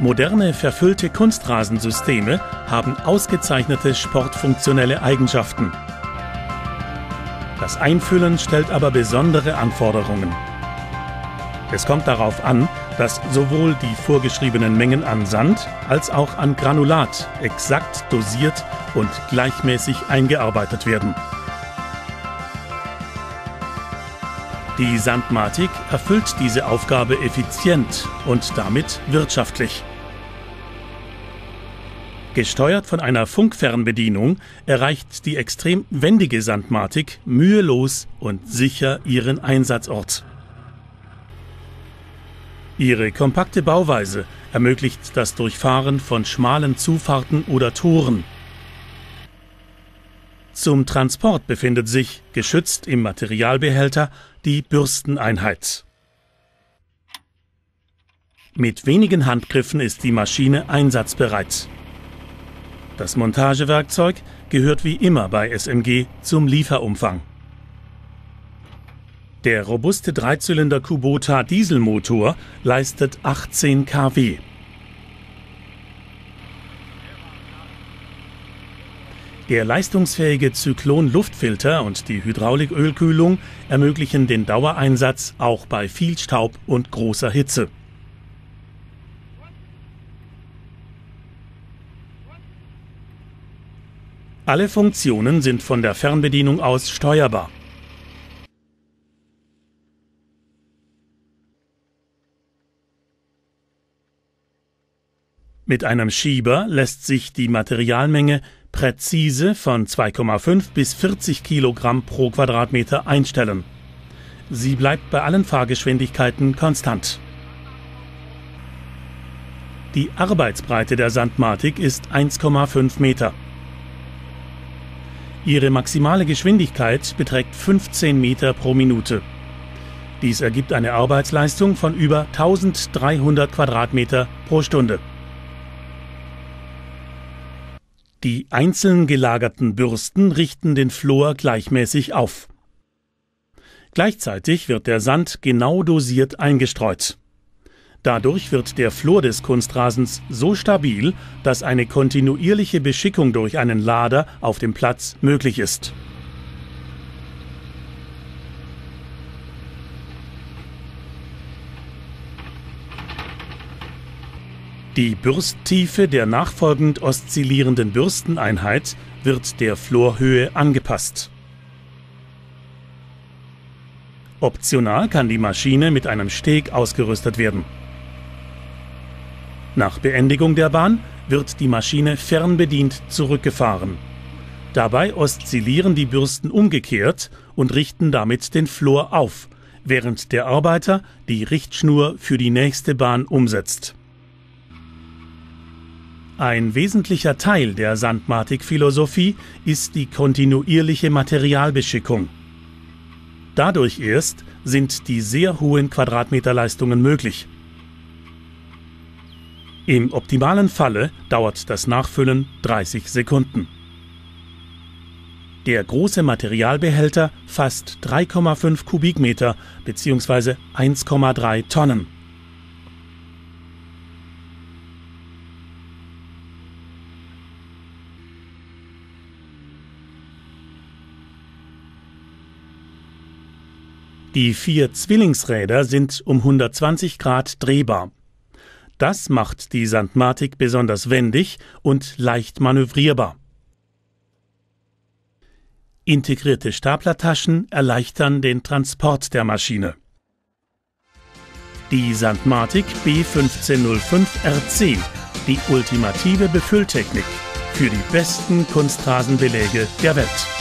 Moderne verfüllte Kunstrasensysteme haben ausgezeichnete sportfunktionelle Eigenschaften. Das Einfüllen stellt aber besondere Anforderungen. Es kommt darauf an, dass sowohl die vorgeschriebenen Mengen an Sand als auch an Granulat exakt dosiert und gleichmäßig eingearbeitet werden. Die Sandmatik erfüllt diese Aufgabe effizient und damit wirtschaftlich. Gesteuert von einer Funkfernbedienung erreicht die extrem wendige Sandmatik mühelos und sicher ihren Einsatzort. Ihre kompakte Bauweise ermöglicht das Durchfahren von schmalen Zufahrten oder Toren. Zum Transport befindet sich, geschützt im Materialbehälter, die Bürsteneinheit. Mit wenigen Handgriffen ist die Maschine einsatzbereit. Das Montagewerkzeug gehört wie immer bei SMG zum Lieferumfang. Der robuste Dreizylinder Kubota Dieselmotor leistet 18 kW. Der leistungsfähige Zyklon-Luftfilter und die Hydraulikölkühlung ermöglichen den Dauereinsatz auch bei viel Staub und großer Hitze. Alle Funktionen sind von der Fernbedienung aus steuerbar. Mit einem Schieber lässt sich die Materialmenge präzise von 2,5 bis 40 Kilogramm pro Quadratmeter einstellen. Sie bleibt bei allen Fahrgeschwindigkeiten konstant. Die Arbeitsbreite der Sandmatik ist 1,5 Meter. Ihre maximale Geschwindigkeit beträgt 15 Meter pro Minute. Dies ergibt eine Arbeitsleistung von über 1300 Quadratmeter pro Stunde. Die einzeln gelagerten Bürsten richten den Flor gleichmäßig auf. Gleichzeitig wird der Sand genau dosiert eingestreut. Dadurch wird der Flor des Kunstrasens so stabil, dass eine kontinuierliche Beschickung durch einen Lader auf dem Platz möglich ist. Die Bürsttiefe der nachfolgend oszillierenden Bürsteneinheit wird der Florhöhe angepasst. Optional kann die Maschine mit einem Steg ausgerüstet werden. Nach Beendigung der Bahn wird die Maschine fernbedient zurückgefahren. Dabei oszillieren die Bürsten umgekehrt und richten damit den Flor auf, während der Arbeiter die Richtschnur für die nächste Bahn umsetzt. Ein wesentlicher Teil der Sandmatik-Philosophie ist die kontinuierliche Materialbeschickung. Dadurch erst sind die sehr hohen Quadratmeterleistungen möglich. Im optimalen Falle dauert das Nachfüllen 30 Sekunden. Der große Materialbehälter fasst 3,5 Kubikmeter bzw. 1,3 Tonnen. Die vier Zwillingsräder sind um 120 Grad drehbar. Das macht die Sandmatik besonders wendig und leicht manövrierbar. Integrierte Staplertaschen erleichtern den Transport der Maschine. Die Sandmatik B1505 RC, die ultimative Befülltechnik für die besten Kunstrasenbeläge der Welt.